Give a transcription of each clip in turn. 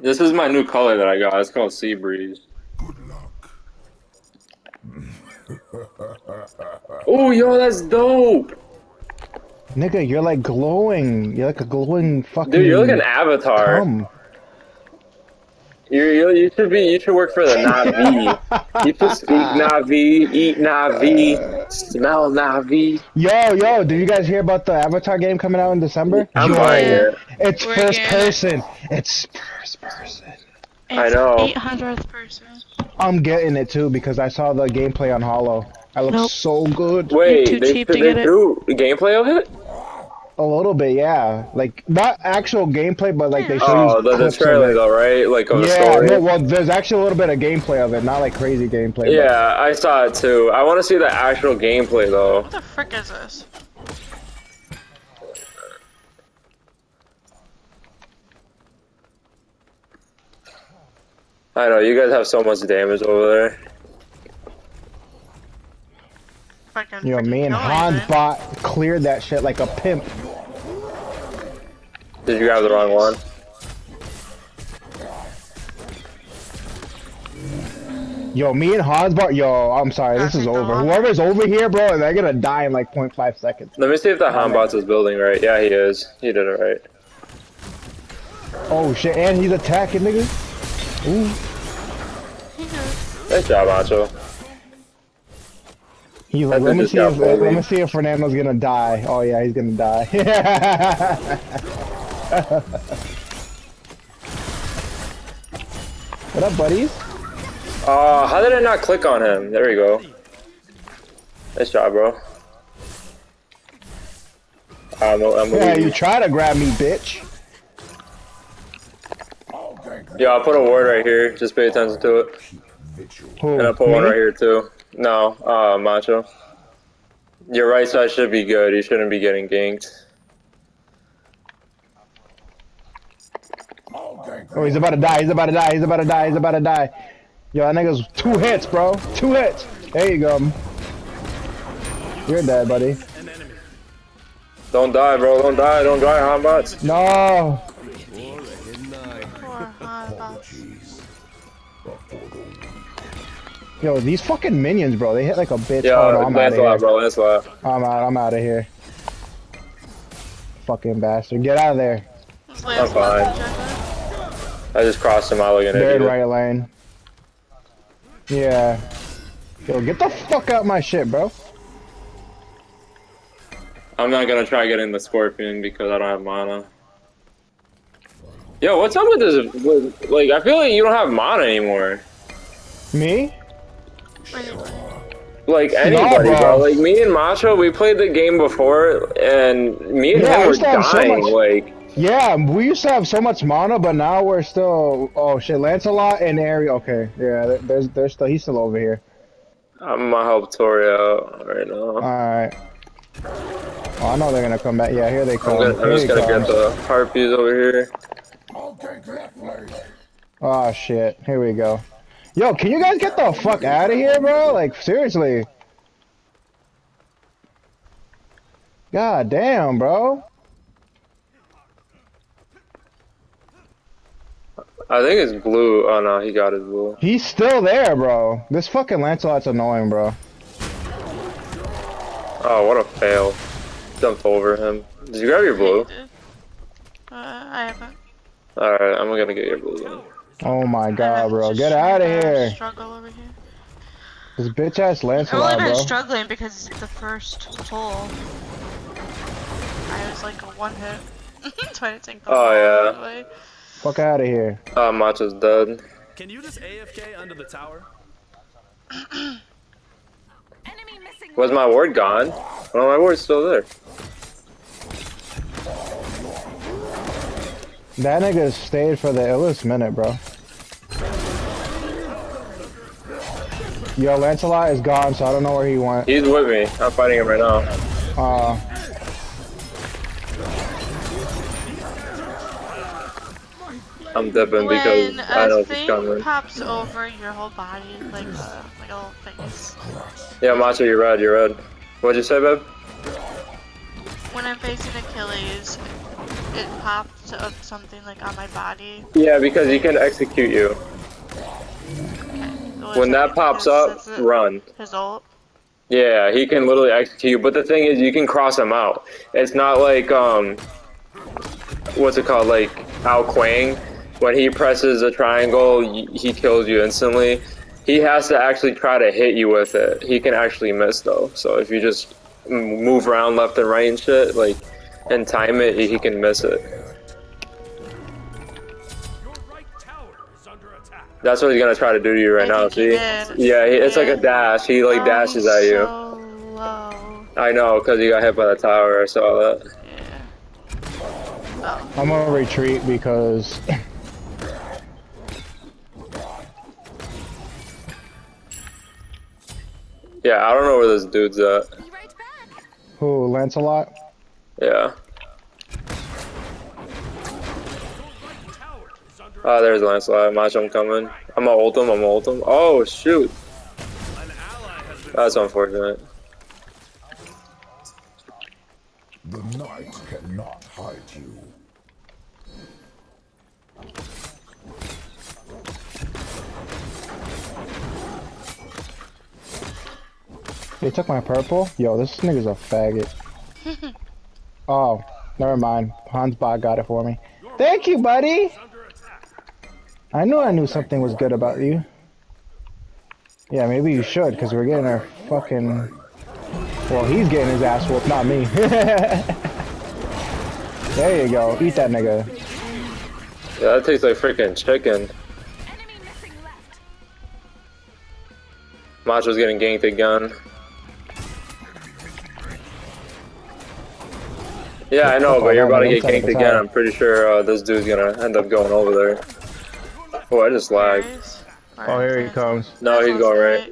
This is my new color that I got. It's called Sea Breeze. Good luck. Oh, yo, that's dope. Nigga, you're like glowing. You're like a glowing fucking. Dude, you're like an avatar. cum. You you you should be you should work for the Na'vi. you should speak Na'vi, eat Na'vi, smell Na'vi. Yo, yo, did you guys hear about the Avatar game coming out in December? I'm Yo, buying it. It's We're first getting it. person. It's first person. I know. 800th person. I'm getting it too because I saw the gameplay on Hollow. I look Nope. so good. Wait, too they, cheap to they get it. threw gameplay of it? A little bit, yeah. Like not actual gameplay, but like they show Oh, you the, the clips of trailer though, right? Like of the Yeah, story. no, well, there's actually a little bit of gameplay of it, not like crazy gameplay. but- Yeah, I saw it too. I want to see the actual gameplay though. What the frick is this? I know you guys have so much damage over there. Fucking Yo, freaking me and killing Hun Batz cleared that shit like a pimp. Did you grab the wrong one? Yo, me and Hun Batz. Yo, I'm sorry, this is over. Whoever's over here, bro, they're gonna die in like 0.5 seconds. Let me see if the Hun Batz is building right. Yeah, he is. He did it right. Oh shit, and he's attacking, nigga. Ooh. Nice job, Macho. He's like, let me see if let me see if Fernando's gonna die. Oh yeah, he's gonna die. what up, buddies? Uh, how did I not click on him? There we go. Nice job, bro. I'm, I'm Yeah, you try to grab me, bitch. Yeah, I'll put a ward right here. Just pay attention to it. Who? And I'll put one right here too. No, uh, Macho. Your right side should be good. You shouldn't be getting ganked. Oh, he's about to die. He's about to die. He's about to die. He's about to die. Yo, that nigga's two hits, bro. Two hits. There you go. You're dead, buddy. Don't die, bro. Don't die. Don't die, Hun Batz. No. Poor Hans. Yo, these fucking minions, bro. They hit like a bitch. Yo, oh, no, I'm out of Lancelot, here. bro. I'm out. I'm out of here. Fucking bastard. Get out of there. This Lance I'm fine. Legend. I just crossed him out like an Third idiot. right lane. Yeah. Yo, get the fuck out my shit, bro. I'm not gonna try getting the Scorpion because I don't have mana. Yo, what's up with this? with- Like, I feel like you don't have mana anymore. Me? Wait, wait. Like anybody, bro. bro. Like me and Macho, we played the game before, and me and Yeah, him were used to have so dying. much- Like, Yeah, we used to have so much mana, but now we're still. Oh shit, Lancelot and Ari. Okay, yeah, there- there's, there's still. He's still over here. I'm gonna help Tori out right now. All right. Oh, I know they're gonna come back. Yeah, here they I'm, come. gonna, I'm just gonna comes. get the harpies over here. Oh shit, here we go. Yo, can you guys get the fuck out of here, bro? Like seriously. God damn, bro. I think it's blue. Oh no, he got his blue. He's still there, bro. This fucking Lancelot's annoying, bro. Oh, what a fail. Jumped over him. Did you grab your blue? Uh, I haven't. Alright, I'm gonna get your blue then. Oh my god, bro. Get out of here. Struggle over here. This bitch ass I've only Lancelot, been bro. struggling because it's the first pull. I was like a one hit. Trying to take the Oh, yeah. away. Fuck out of here. Ah, Uh, Macho's dead. Can you just AFK under the tower? Was my ward gone? Oh, my ward's still there. That nigga stayed for the illest minute, bro. Yo, Lancelot is gone, so I don't know where he went. He's with me. I'm fighting him right now. Uh, I'm dipping because I know it's coming. pops over your whole body, like a, like a little face. Yeah, Macho, you're red, you're red. What'd you say, babe? When I'm facing Achilles, it pops up something like on my body. Yeah, because he can execute you. Was When that pops up, run. His ult. Yeah, he can literally execute you. But the thing is, you can cross him out. It's not like um, what's it called? Like Ao Kuang, when he presses a triangle, he kills you instantly. He has to actually try to hit you with it. He can actually miss though. So if you just move around left and right and shit, like, and time it, he can miss it. Your right tower is under attack. That's what he's gonna try to do to you right I now. See? Yeah, he, it's like a dash. He like Oh, dashes at you. So low. I know, cause he got hit by the tower. I saw that. Yeah. Oh, I'm gonna retreat because Yeah, I don't know where this dude's at. Be right back. who Lancelot? Yeah. Tower is under Oh, there's Lancelot. Watch him coming. I'm gonna ult him. I'm gonna ult him. Oh shoot, An ally has been that's unfortunate. The night cannot hide you. They took my purple. Yo, this nigga's a faggot. oh, never mind. Hun Batz got it for me. Thank you, buddy. I knew I knew something was good about you. Yeah, maybe you should, because we're getting our fucking. Well, he's getting his ass whooped, not me. there you go. Eat that nigga. Yeah, that tastes like freaking chicken. Enemy missing left. Macho's getting ganked again. Yeah, I know, but you're about to get ganked again. I'm pretty sure uh, this dude's gonna end up going over there. Oh, I just lagged. Oh, here he comes. No, he's going right. I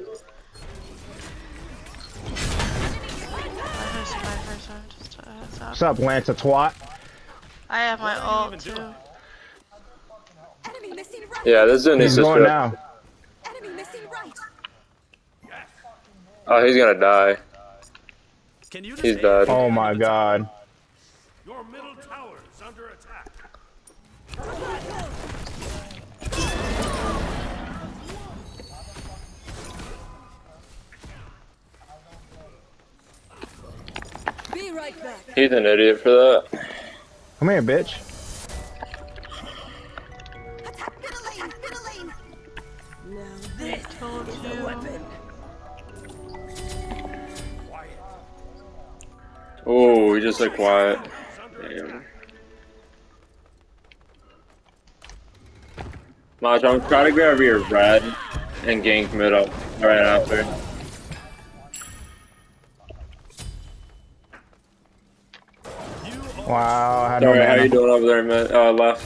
missed my person, just a heads up. What's up, Lance a twat? I have my ult too. Enemy missing right. Yeah, this dude needs He's to going now. Enemy missing right. Oh, he's gonna die. Can you He's AFK dead. Oh my god. tower? Your middle tower is under attack. Be right back. He's an idiot for that. Come here, bitch. Attack middle lane. Middle lane. I told you. Oh, he just like quiet. Mach, I'm trying to grab your red and gank mid up right after. Wow, I had no Sorry, how you mana. doing over there, mid? Uh, left.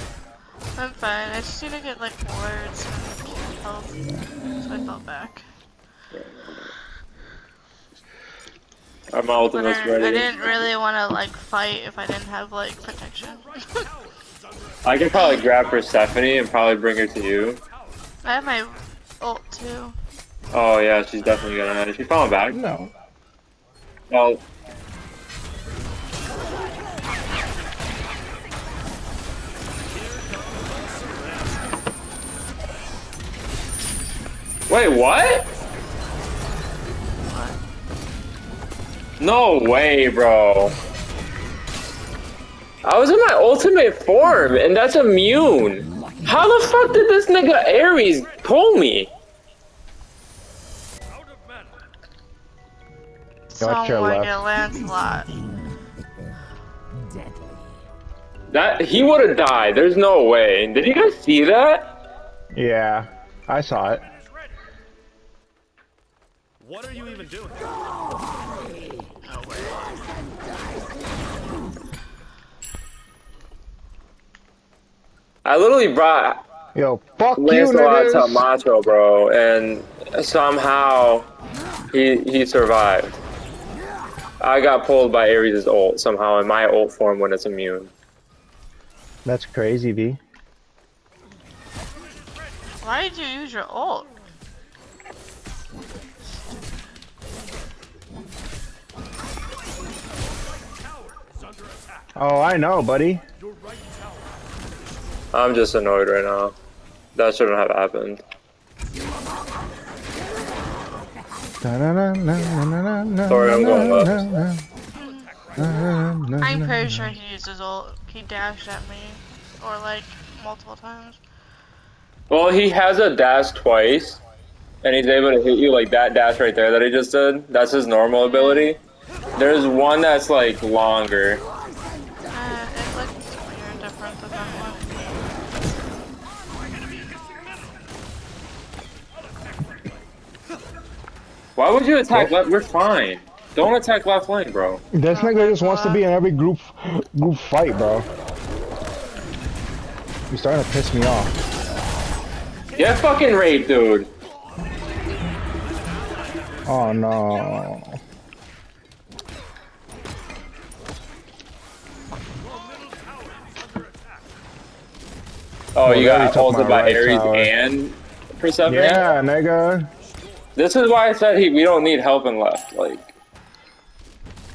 I'm fine. I just need to get like wards and keep health. So I fell back. Uh, my But ultimate's I, I didn't really want to like fight if I didn't have like protection. I can probably grab Persephone and probably bring her to you. I have my ult too. Oh yeah, she's definitely gonna. Is she falling back? No. Well. Wait, what? No way, bro. I was in my ultimate form, and that's immune. How the fuck did this nigga Ares pull me? Out of mana. Got your Someone left. get Lancelot. That he would have died. There's no way. Did you guys see that? Yeah, I saw it. What are you even doing? I literally brought Yo, fuck you, Lancelot to niggas. Macho, bro, and somehow he he survived. I got pulled by Ares' ult somehow in my ult form when it's immune. That's crazy, V. Why did you use your ult? Tower is under attack. Oh, I know, buddy. I'm just annoyed right now. That shouldn't have happened. Sorry, I'm going left. I'm pretty sure he used his ult. He dashed at me. Or like multiple times. Well, he has a dash twice, and he's able to hit you like that dash right there that he just did. That's his normal ability. There's one that's like longer. Why would you attack left? We're fine. Don't attack left lane, bro. This nigga just wants to be in every group group fight, bro. You're starting to piss me off. Get fucking raped, dude. Oh no. Oh, you Well, got they took ulted my by right Ares tower. and Persephone? Yeah, nigga. This is why I said he we don't need help in left. Like,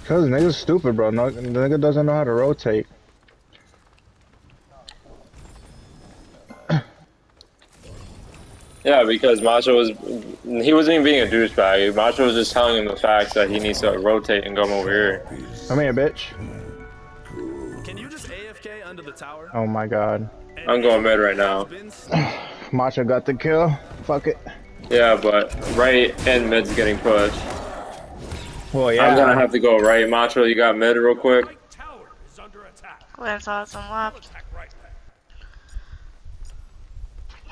Cause nigga's stupid, bro. No, nigga doesn't know how to rotate. yeah, because Macho was he wasn't even being a douchebag. Macho was just telling him the facts that he needs to rotate and come over here. Come here, bitch. Can you just AFK under the tower? Oh my god. I'm going mid right now. Vince, Macho got the kill. Fuck it. Yeah, but right and mid's getting pushed. Well, yeah. I'm gonna have to go right. Macho, you got mid real quick. right tower is under attack. Glance on some left.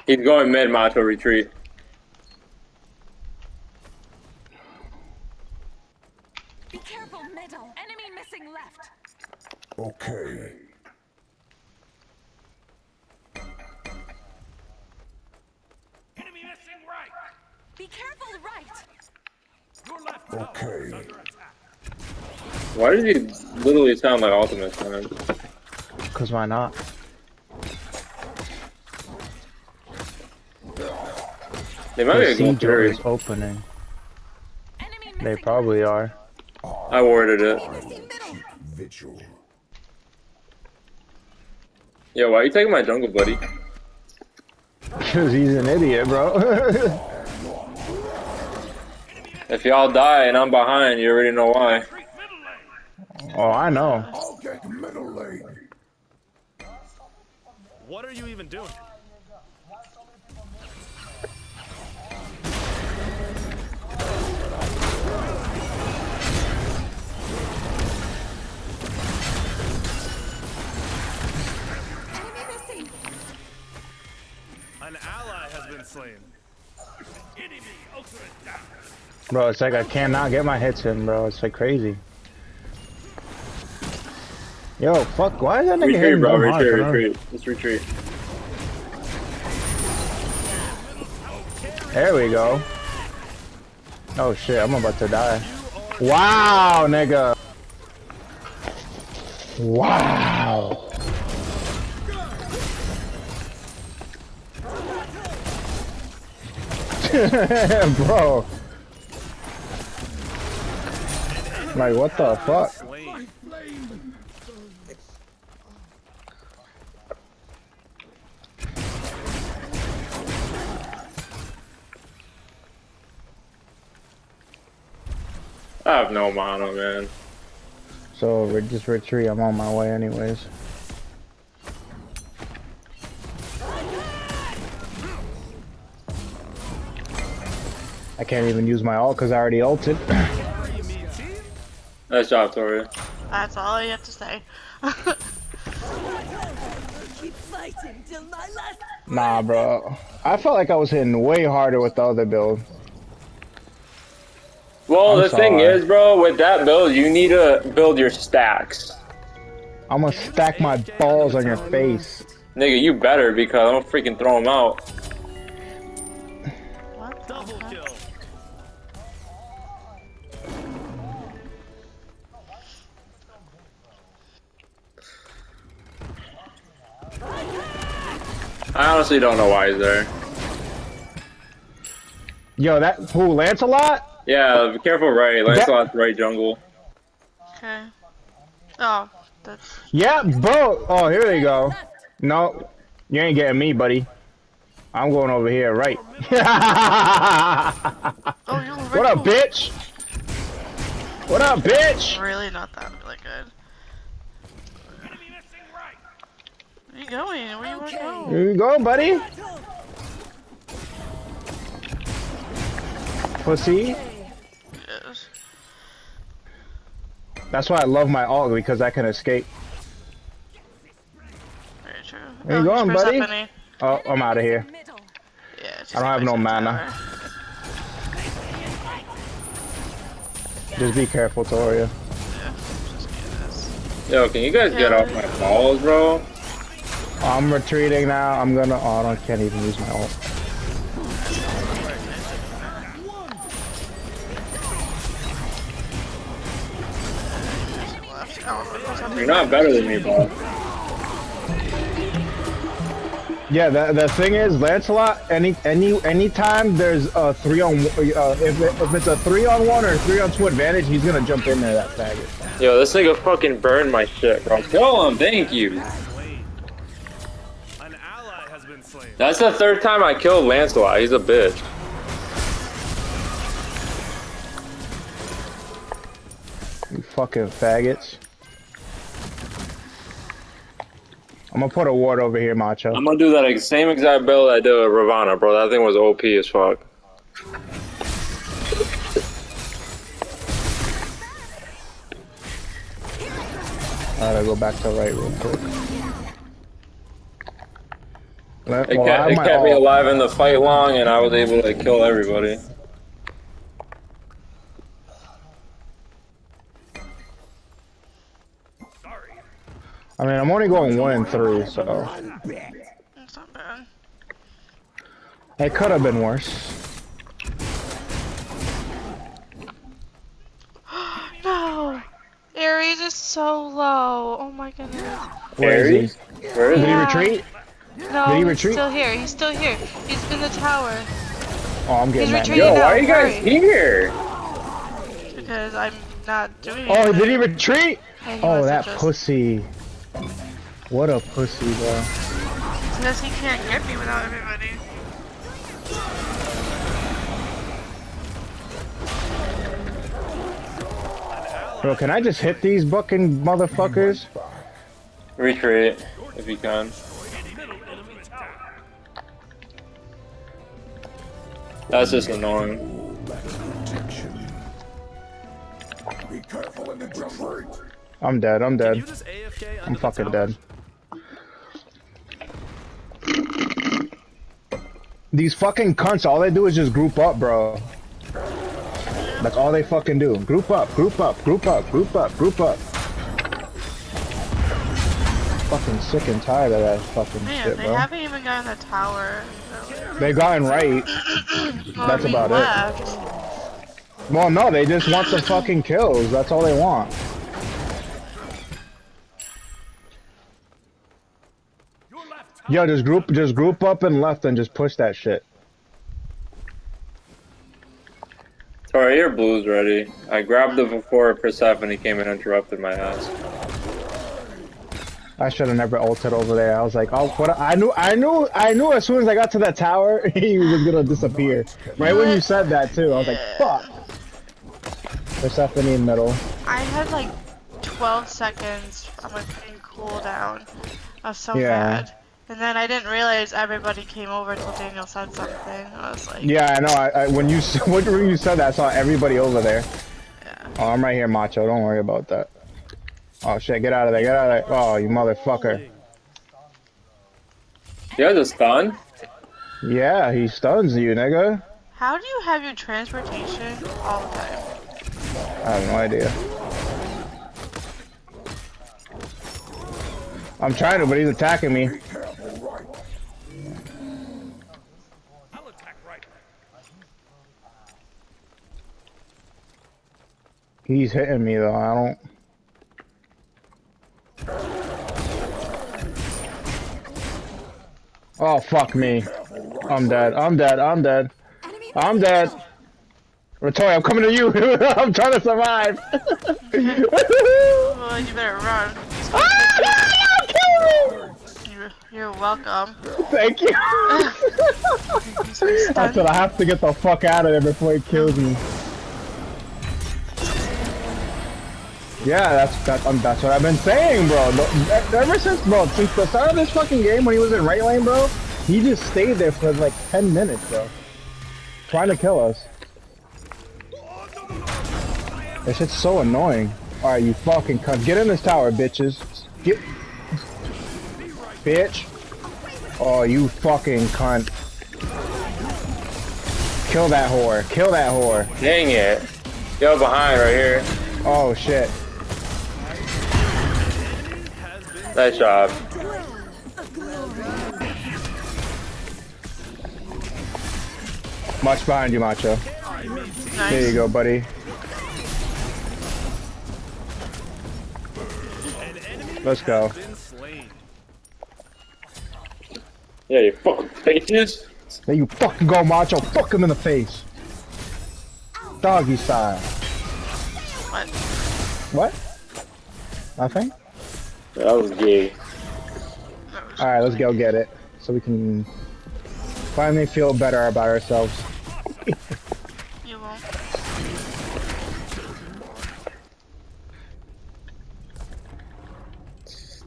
He's going mid. Macho retreat. Be careful, middle. Enemy missing left. Okay. Why did he literally sound like Ultimate man? Cause why not? They might be The a gold door is opening. They probably are. I warded it. missing middle. Yo, why are you taking my jungle, buddy? Cause he's an idiot, bro. If y'all die and I'm behind, you already know why. Retreat middle lane. oh, I know. I'll get middle lane. What are you even doing? An ally has been slain. Enemy ultimate down. Bro, it's like I cannot get my hits in, bro. It's like crazy. Yo, fuck, why is that nigga Retreat, hitting bro. so hard, Retreat, bro? retreat. Just retreat. There we go. Oh shit, I'm about to die. Wow, nigga. Wow. Bro. Like, what the fuck? I have no mono, man. So, we just retreat. I'm on my way anyways. I can't even use my ult because I already ulted. You mean team? Nice job, Tori. That's all you have to say. Keep fighting till my. Nah, bro. I felt like I was hitting way harder with the other build. Well, I'm the thing is, bro, with that build, you need to build your stacks. I'm gonna stack my balls on your face. Nigga, you better because I'm gonna freaking throw them out. What Double kill. I honestly don't know why he's there. Yo, that who Lancelot? Yeah, be careful, right? Lancelot's right jungle. Okay. Oh, that's Yeah, bro. Oh, here they go. No, You ain't getting me, buddy. I'm going over here, right? Oh, what up, bitch? What up, bitch? Really not that really good. Enemy missing. Where you going? Where you wanna go? Here you go, buddy. Pussy. Yes. That's why I love my alt because I can escape. Very true. Where you Oh, going, buddy? Oh, I'm out of here. Yeah, I don't have no mana. Just be careful, Toria. Yeah, just get this. Yo, can you guys get off my balls, bro? I'm retreating now. I'm gonna. Oh, I can't even use my ult. You're not better than me, bro. Yeah, the, the thing is, Lancelot. Any any anytime there's a three on, uh, if it, if it's a three on one or three on two advantage, he's gonna jump in there. That faggot. Yo, this nigga fucking burned my shit, bro. Kill him, thank you. An ally has been slain. That's the third time I killed Lancelot. He's a bitch. You fucking faggots. I'm gonna put a ward over here, Macho. I'm gonna do that same exact build I did with Ravana, bro. That thing was OP as fuck. I gotta go back to right real quick. Let- It, well, kept, it kept me alive in the fight long, and I was able to kill everybody. I mean, I'm only going one and three, so It's not bad. it could have been worse. No! Ares is so low. Oh my goodness. Where is he? Where is Did he he? Retreat? No, Did he he's still here. He's still here. He's in the tower. Oh, I'm getting He's retreating. Yo, now, why are you guys hurry. here? Because I'm not doing Oh, anything. did he retreat? Oh, that have just- pussy. What a pussy, bro. Because he can't get me without everybody. Bro, can I just hit these fucking motherfuckers? Retreat, if you can. That's just annoying. Be careful in the retreat. I'm dead, I'm dead. just AFK under I'm fucking dead. These fucking cunts, all they do is just group up, bro. That's all they fucking do. Group up, group up, group up, group up, group up. Fucking sick and tired of that fucking Man, shit, they bro. haven't even gotten the tower. They've gotten right. Well, That's we about it. Well, no, they just want the fucking kills. That's all they want. Yo, just group, just group up and left and just push that shit. Sorry, your blue's ready. I grabbed it before Persephone came and interrupted my ass. I should have never ulted over there. I was like, oh, what? I knew, I knew, I knew. As soon as I got to that tower, he was gonna disappear. Right when you said that too, I was like, fuck. Persephone in middle. I had like 12 seconds on my fucking cooldown. I was so Yeah. mad. And then I didn't realize everybody came over until Daniel said something. I was like, Yeah, I know. I, I when you when you said that, I saw everybody over there. Yeah. Oh, I'm right here, Macho. Don't worry about that. Oh shit, get out of there, get out of there. Oh, you motherfucker. You guys a stun? Yeah, he stuns you, nigga. how do you have your transportation all the time? I have no idea. I'm trying to, but he's attacking me. Be careful right. I'll attack right. He's hitting me though. I don't. Oh fuck me. I'm dead. I'm dead. I'm dead. I'm dead. Ratoya, I'm coming to you. I'm trying to survive. Well, you better run. ah, no, no, kill me. You- You're welcome. Thank you. I said I have to get the fuck out of there before he kills me. Yeah, that's that, um, that's what I've been saying, bro. Ever since, bro, since the start of this fucking game when he was in right lane, bro, he just stayed there for like 10 minutes, bro. Trying to kill us. This shit's so annoying. Alright, you fucking cunt. Get in this tower, bitches. Get... Bitch. Oh, you fucking cunt. Kill that whore. Kill that whore. Dang it. Yo, behind right here. Oh, shit. Nice job. Much behind you, Macho. Nice. There you go, buddy. Let's go. Been. Yeah, you fucking bitches. There you fucking go, Macho. Fuck him in the face. Doggy style. What? What? Nothing? That was gay. Alright, let's go get it. So we can finally feel better about ourselves. You won't.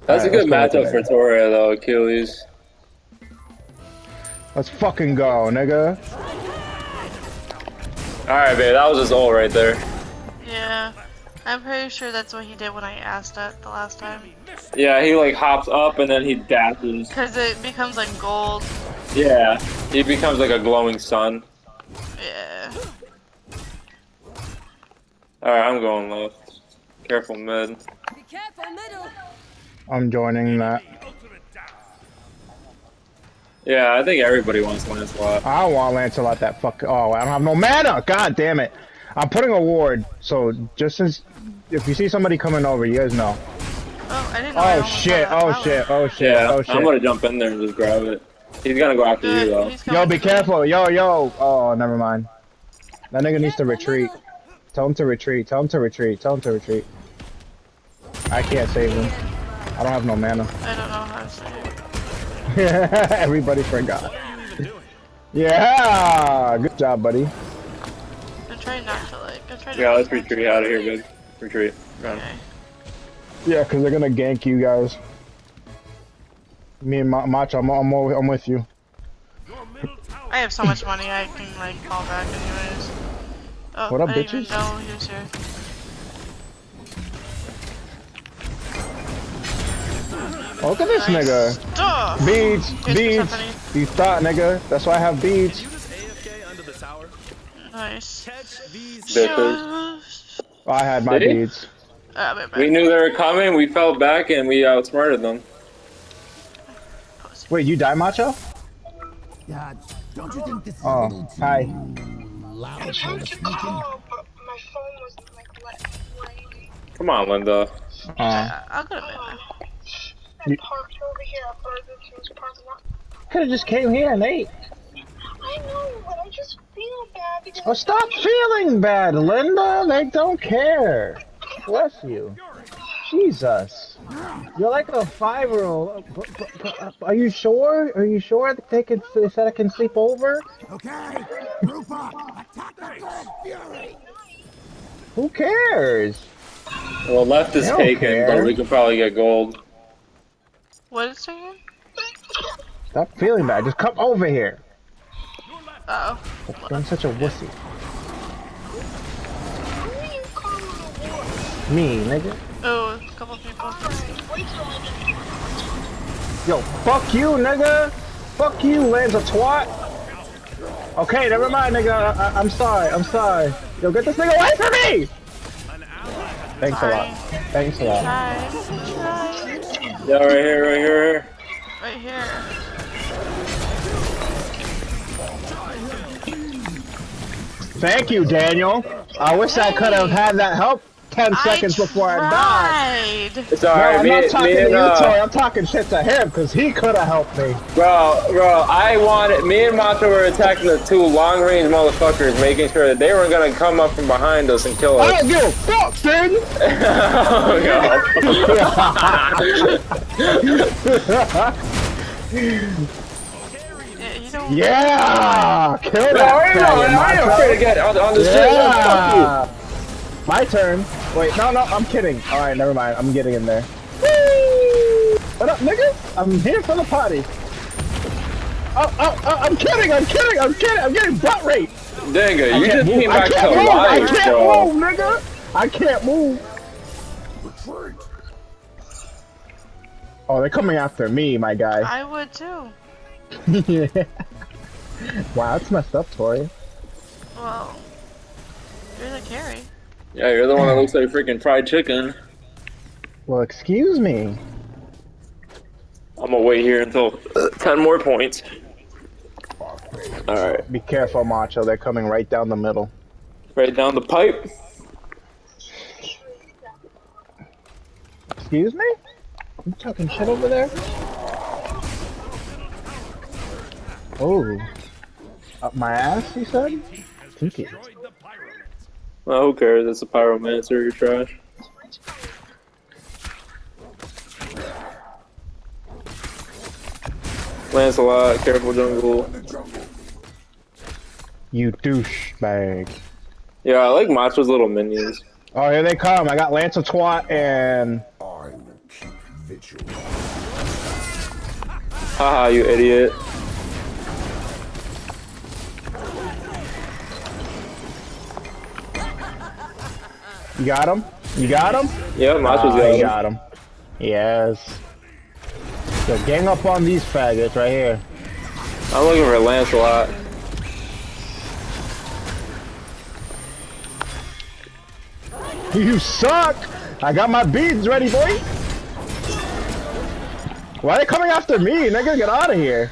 That's Alright, a good let's go matchup for Toria, though, Achilles. Let's fucking go, nigga. Alright, babe, that was his ult right there. Yeah. I'm pretty sure that's what he did when I asked it the last time. Yeah, he like hops up and then he dashes. Because it becomes like gold. Yeah, he becomes like a glowing sun. Yeah. Alright, I'm going left. Careful mid. Be careful, middle. I'm joining that. Yeah, I think everybody wants Lancelot. I want Lancelot that fuck. Oh, I don't have no mana. God damn it. I'm putting a ward, so just as if you see somebody coming over, you guys know. Oh, I didn't know. Oh almost shit! Oh shit! Oh shit! Yeah, Oh shit! I'm gonna jump in there and just grab it. He's gonna go after you Good, though. Yo, be careful! Yo, yo! Oh, never mind. That nigga needs to retreat. Tell him to retreat. Tell him to retreat. Tell him to retreat. I can't save him. I don't have no mana. I don't know how to say it. Everybody forgot. Yeah! Good job, buddy. I'm trying not to like. I'm trying to. Yeah, let's retreat out of here, good. Retreat. Run. Okay. Yeah, because they're gonna gank you guys. Me and Ma- Macho, I'm, I'm, o- I'm with you. Your middle tower I have so much money I can like call back anyways. Oh, What up, I bitches? know he was here. Look at this Nice. nigga. Duh! Beads, Here's beads. Persephone. You thought, nigga. That's why I have beads. you just AFK under the tower. Nice. Catch these Bitches. I had my Did he? beads. Uh, We knew they were coming, we fell back and we outsmarted them. Wait, you die, Macho? Yeah, don't you think this is a Oh, little too hi. loud I tried to call, but my phone was like let. Come on, Linda. Uh, Uh, I'll go to bed now. I You- parked over here at Burger King's parking lot. could have just came here and ate. I know, but I just feel bad because Oh, stop feeling bad, Linda. They don't care. Bless you. Jesus. You're like a five-year-old. Are you sure? Are you sure that they can? They said I can sleep over? Okay, group up, attack the fury. Who cares? Well, left is taken, care. but we could probably get gold. What is it? Stop feeling bad. Just come over here. Uh I'm such a wussy. Me, nigga. oh. A couple people. Wait till I get Yo, fuck you, nigga. Fuck you, Lance a twat. Okay, never mind, nigga. I, I, I'm sorry. I'm sorry. Yo, get this nigga away from me. An ally Thanks a lot. Thanks a lot. Try. Try. Yeah, right here, right here. Right here. Thank you, Daniel. I wish I could have had that help 10 seconds before I died. tried. It's No, alright, I'm me, not talking me to and you, uh, Toy. I'm talking shit to him because he could have helped me. bro, bro, I wanted me and Macho were attacking the two long range motherfuckers, making sure that they weren't gonna come up from behind us and kill us. I us. don't give a fuck, Daniel. oh god. Yeah, you don't. Yeah! Kill No, that I ain't, faggot, I ain't Macho. afraid to get on, on the shit. Fuck Yeah! My turn. Wait, no, no, I'm kidding. Alright, never mind. I'm getting in there. Whee! What up, nigga? I'm here for the party. Oh, oh, oh, I'm kidding, I'm kidding, I'm kidding, I'm getting butt raped. you. Danga, you just move, came I back to can't move, I can't bro. move, nigga. I can't move. Retreat. Oh, they're coming after me, my guy. I would too. wow, that's messed up, Tori. Well, you're the carry. Yeah, you're the one that looks like freaking fried chicken. Well, excuse me. I'm gonna wait here until uh, 10 more points. Alright, Be careful, Macho. They're coming right down the middle. right down the pipe. Excuse me? You talking shit over there? Oh. Up my ass, you said? Tinky. Destroyed the pyramid. Well, who cares? It's a pyromancer, you're trash. Lancelot, careful jungle. You douchebag. Yeah, I like Macho's little minions. Oh, here they come. I got Lance Twat and... I will keep vigil. Haha, you idiot. You got him? You got him? Yeah, Ah, got you him. got him. Yes. So gang up on these faggots right here. I'm looking for Lancelot. You suck! I got my beads ready, boy! Why are they coming after me? Nigga, get out of here.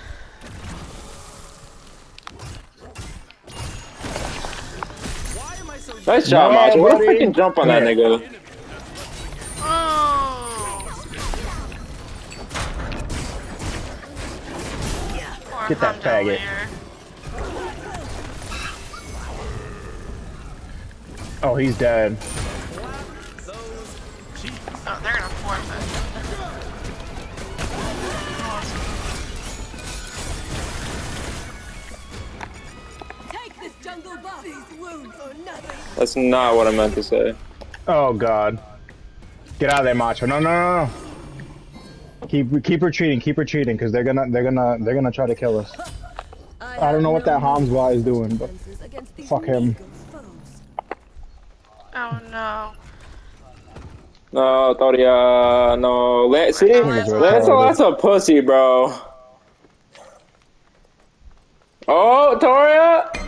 Nice job, No, Macho. What a buddy. freaking jump on that nigga. Oh. Get that Humdollier. faggot. Oh, he's dead. That's not what I meant to say. Oh god. Get out of there, Macho. No, no, no, no. Keep keep retreating, keep retreating, because they're gonna they're gonna they're gonna try to kill us. I don't know what that Ham's guy is doing, but fuck him. Oh no. No, Toria, no. Lan- see? Lancelot. Lancelot's a pussy, bro. Oh, Toria!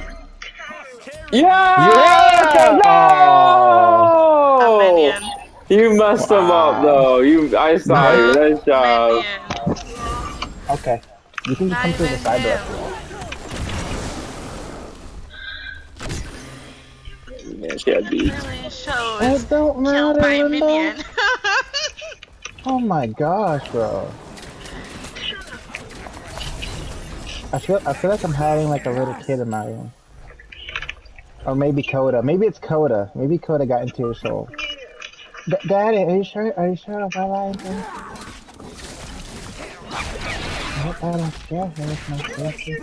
Yeah! Yeah! A No! You messed them up, though. You, I saw you. Nice job. Okay. You can just come through the side door. him. Man, she had beats. Really shows. It don't matter. a minion. Oh my gosh, bro. I feel I feel like I'm having like a little kid in my room. Or maybe Coda. Maybe it's Coda. Maybe Coda got into your soul. D Daddy, are you sure? Are you sure about anything? I hope I don't scare her with my fancy.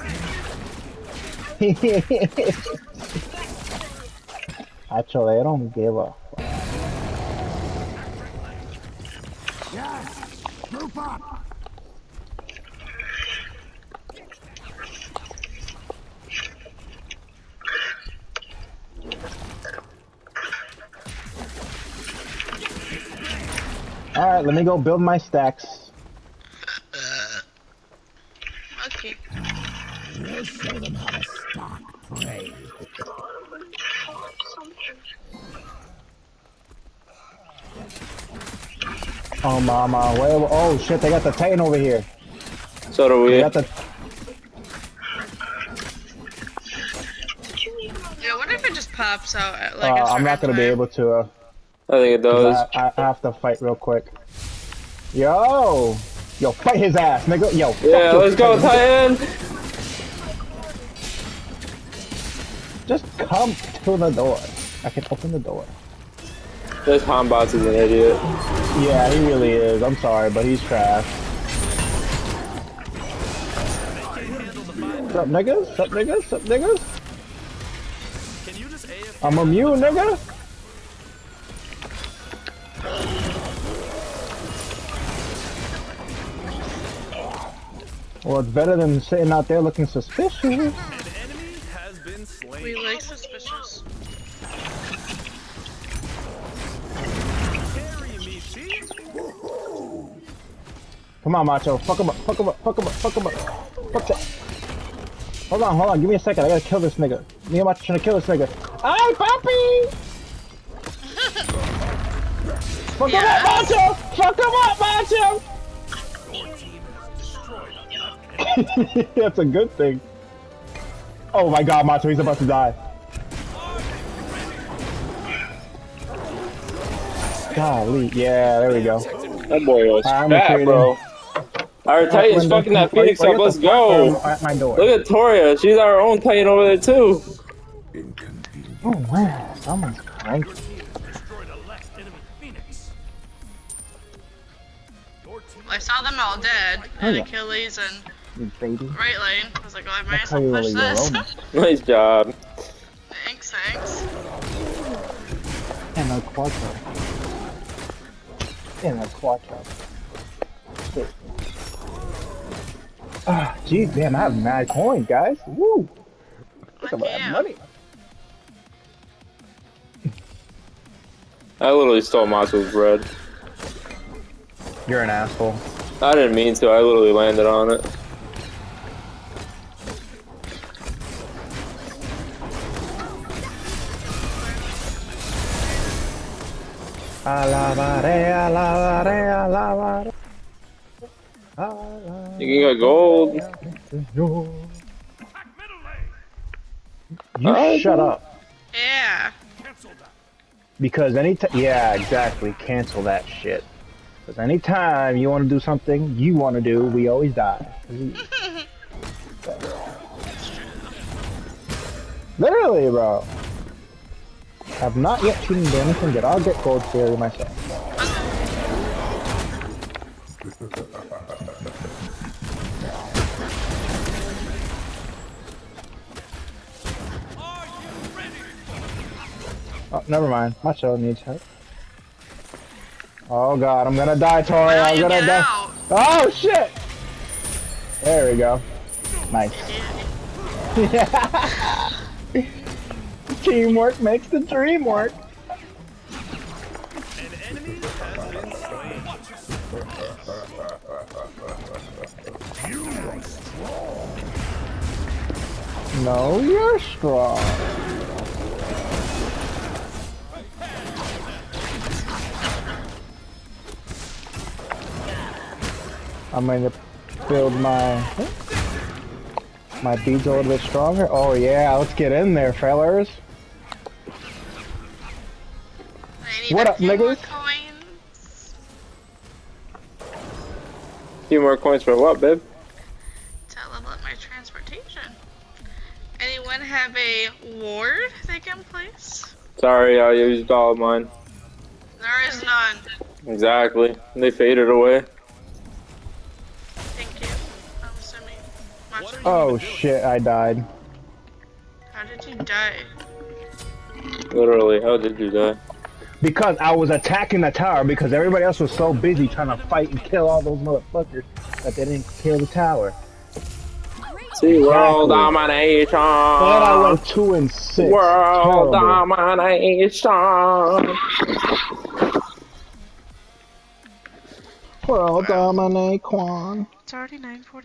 Actually, I don't give a fuck. Yes. Group up. Alright, let me go build my stacks. okay. We'll show them how to stalk prey. Oh mama, where oh shit, they got the Titan over here. So do They we. got the Yeah, what if it just pops out at uh, like a I'm not gonna be able to uh I think it does. I, I have to fight real quick. Yo! Yo, fight his ass, nigga. Yo, fuck Yeah, let's go, Titan. Titan! Just come to the door. I can open the door. This Hun Batz is an idiot. Yeah, he really is. I'm sorry, but he's trash. Sup niggas? Sup niggas? Sup niggas? Can you just AFK? I'm immune, nigga. Well, it's better than sitting out there looking suspicious. An enemy has been slain. We like suspicious. Carry me, see? Come on, Macho. Fuck him up. Fuck him up. Fuck him up. Fuck him up. Fuck that. Hold on, hold on. Give me a second. I gotta kill this nigga. Me and Macho trying to kill this nigga. Ay, papi! Fuck him up, Macho! Fuck him up, Macho! That's a good thing. Oh my god, Macho, he's about to die. Golly, yeah, there we go. That boy was I'm fat, retreating. bro. Alright, Titan's Linda, fucking that Phoenix up. Let's go. At my door. Look at Toria. She's our own Titan over there too. Oh wow, someone's cranky. Your team has destroyed a left enemy Phoenix. Your team I saw them all dead. Oh, And. Achilles and You baby. right lane. I was like, oh, I might That's as well push really this. Nice job. thanks, thanks. And a quattro. And a quattro. Shit. Ah, jeez, damn, I have mad coins, guys. Woo! Look at Look that money. I literally stole Matsu's bread. You're an asshole. I didn't mean to. I literally landed on it. Alabaré, alabaré, alabaré. You can get gold. You Alright, shut up. Yeah. cancel that. Because anytime, yeah, exactly. Cancel that shit. Because anytime you want to do something you want to do, we always die. Literally, bro. Have not yet seen anything that I'll get gold fury myself. Are you ready? Oh, never mind. My show needs help. Oh god, I'm gonna die, Tori. I'm gonna die. out? Oh shit! There we go. Nice. Teamwork makes the dream work. No, you're strong. I'm going to build my my beads a little bit stronger. Oh yeah, let's get in there, fellas. Need What a up, few more niggas? coins few more coins for what, babe? to level up my transportation. Anyone have a ward they can place? Sorry, I used all of mine. There is none. Exactly. They faded away. Thank you. I'm assuming. What you Oh shit, I died. How did you die? Literally, how did you die? Because I was attacking the tower because everybody else was so busy trying to fight and kill all those motherfuckers that they didn't kill the tower. See, world Exactly. domination. Then I went two and six. World Terrible. domination. World dominate Quan. It's already 9:40.